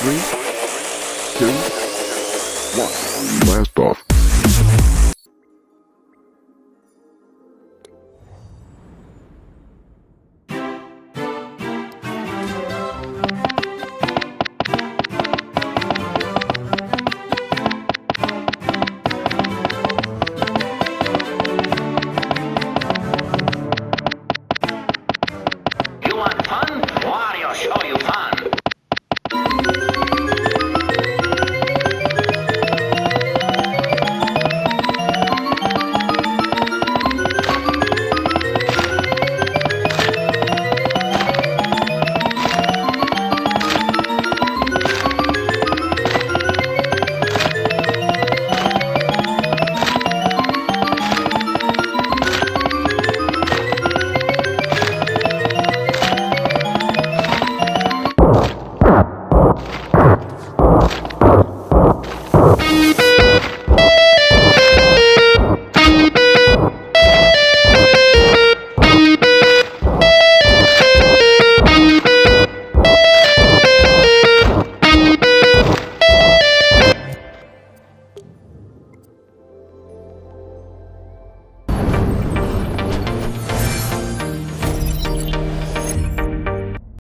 Three, two, one. Blast off. You want fun? Wario show you Thank